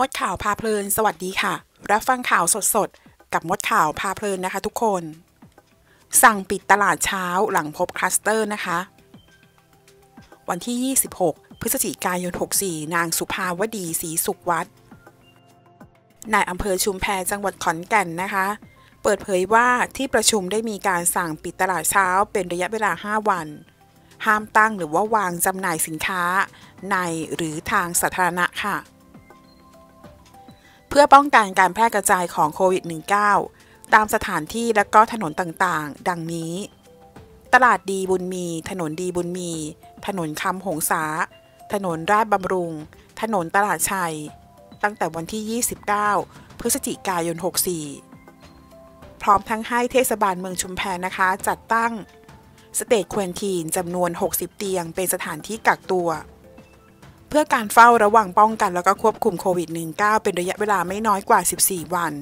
มดข่าวพาเพลิน สวัสดีค่ะ รับฟังข่าวสดๆ กับมดข่าวพาเพลินนะคะทุกคน สั่งปิดตลาดเช้าหลังพบคลัสเตอร์นะคะ วันที่ 26 พฤศจิกายน 64 นางสุภาวดีศรีสุขวัฒน์นายอำเภอชุมแพจังหวัดขอนแก่นนะคะ เปิดเผยว่าที่ประชุมได้มีการสั่งปิดตลาดเช้าเป็นระยะเวลา 5 วัน ห้ามตั้งหรือว่าวางจำหน่ายสินค้า ในหรือทางสาธารณะค่ะ เพื่อป้องกันการแพร่กระจายของโควิด -19 ตามสถานที่และก็ถนนต่างๆ ดังนี้ ตลาดดีบุญมี ถนนดีบุญมี ถนนคำหงษา ถนนราชบำรุง ถนนตลาดชัย ตั้งแต่วันที่ 29 พฤศจิกายน 64 พร้อมทั้งให้เทศบาลเมืองชุมแพนะคะ จัดตั้งState Quarantine จำนวน 60 เตียง เป็นสถานที่กักตัว เพื่อการเฝ้าระวังป้องกันแล้วก็ควบคุมโควิด -19 เป็นระยะเวลาไม่น้อยกว่า 14 วัน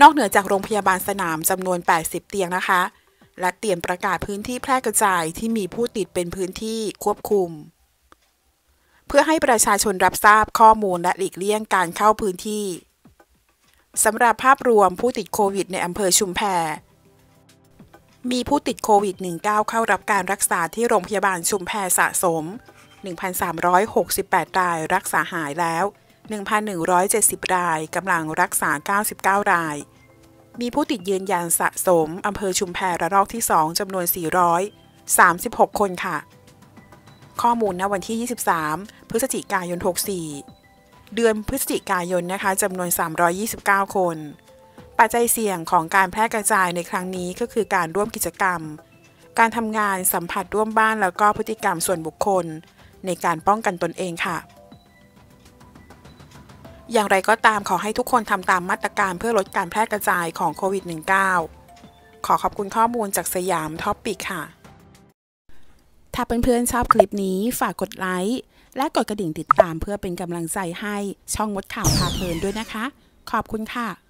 นอกเหนือจากโรงพยาบาลสนามจำนวน 80 เตียงนะคะ และเตรียมประกาศพื้นที่แพร่กระจายที่มีผู้ติดเป็นพื้นที่ควบคุม เพื่อให้ประชาชนรับทราบข้อมูลและหลีกเลี่ยงการเข้าพื้นที่สำหรับภาพรวมผู้ติดโควิดในอำเภอชุมแพ มีผู้ติดโควิด -19 เข้ารับการรักษาที่โรงพยาบาลชุมแพสะสม 1,368 รายรักษาหายแล้ว 1,170 รายกำลังรักษา 99 ราย มีผู้ติดยืนยันสะสมอำเภอชุมแพระลอกที่ 2จำนวน 436 คนค่ะ ข้อมูลณวันที่ 23 พฤศจิกายน 64 เดือนพฤศจิกายนนะคะจำนวน 329 คน ปัจจัยเสี่ยงของการแพร่กระจายในครั้งนี้ก็คือการร่วมกิจกรรม การทำงานสัมผัสร่วมบ้านแล้วก็พฤติกรรมส่วนบุคคล ในการป้องกันตนเองค่ะ อย่างไรก็ตามขอให้ทุกคนทำตามมาตรการเพื่อลดการแพร่กระจายของโควิด -19 ขอขอบคุณข้อมูลจาก Siam Topic ค่ะ ถ้าเพื่อนๆชอบคลิปนี้ฝากกดไลค์และกดกระดิ่งติดตามเพื่อเป็นกำลังใจให้ช่องมดข่าวพาเพลินด้วยนะคะ ขอบคุณค่ะ